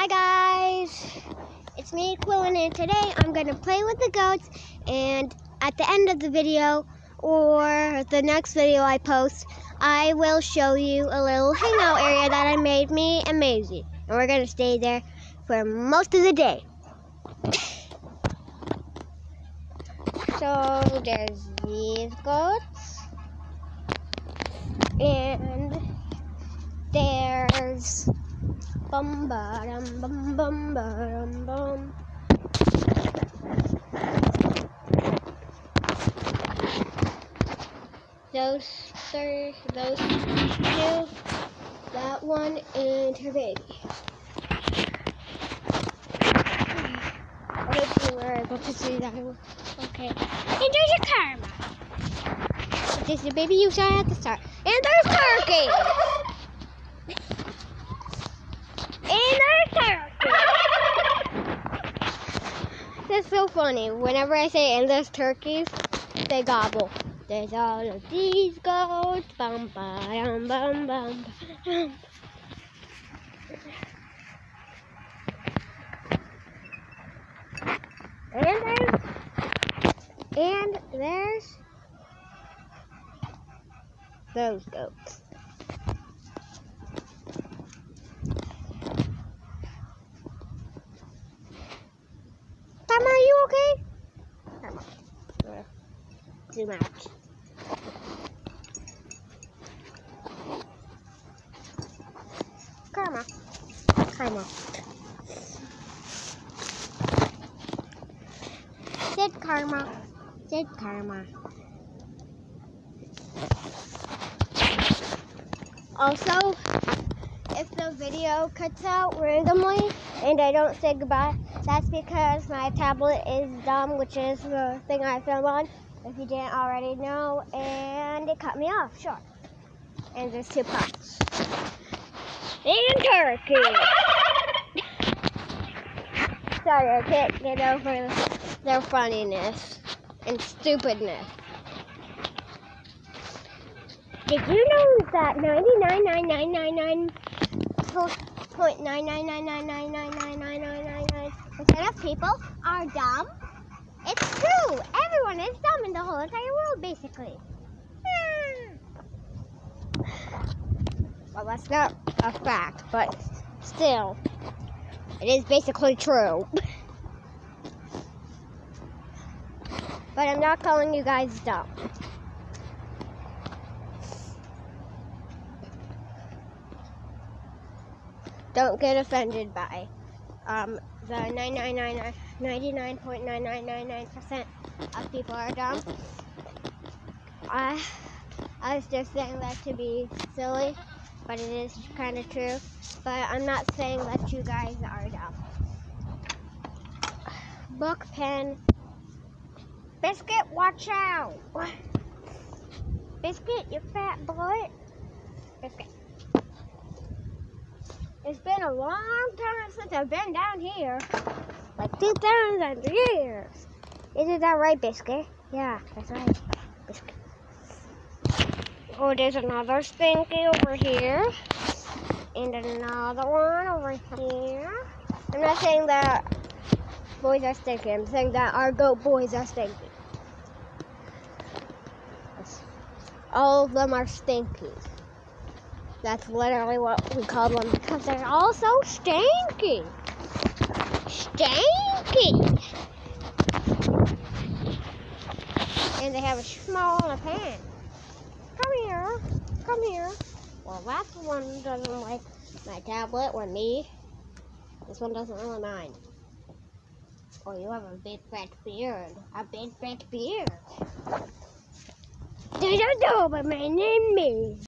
Hi guys, it's me Quillan and today I'm going to play with the goats and at the end of the video or the next video I post I will show you a little hangout area that I made me amazing and we're going to stay there for most of the day. so there's these goats. And bum ba dum bum bum ba dum bum. Those three, those two, that one, and her baby. I hope you were able to see that. One. Okay. And there's a karma. This is the baby you saw at the start. And there's turkey. That's so funny. Whenever I say endless turkeys, they gobble. There's all of these goats. Bum, ba, dum, bum, bum, bum. And there's, and there's those goats. Grandma, are okay? Zoom out. Karma. Karma. Sit Karma. Sit Karma. Also, if the video cuts out randomly and I don't say goodbye, that's because my tablet is dumb, which is the thing I film on, if you didn't already know, and it cut me off, sure. And there's two parts. And turkey! Sorry, I can't get over their funniness and stupidness. Did you know that 99.99999999999 percent of people are dumb? It's true. Everyone is dumb in the whole entire world, basically. Well, that's not a fact, but still, it is basically true. but I'm not calling you guys dumb. Don't get offended by um, the 99.999999% of people are dumb. I, I was just saying that to be silly, but it is kind of true. But I'm not saying that you guys are dumb. Book, pen, biscuit, watch out! Biscuit, you fat boy. Biscuit. It's been a long time since I've been down here. Like 2,000 years. Isn't that right, Biscuit? Yeah, that's right. Biscuit. Oh, there's another stinky over here. And another one over here. I'm not saying that boys are stinky. I'm saying that our goat boys are stinky. All of them are stinky. That's literally what we call them because they're all so stinky. Stinky. And they have a small pan. Come here. Come here. Well, that one doesn't like my tablet or me. This one doesn't really mind. Oh, you have a big fat beard. A big fat beard. Don't know, but my name is.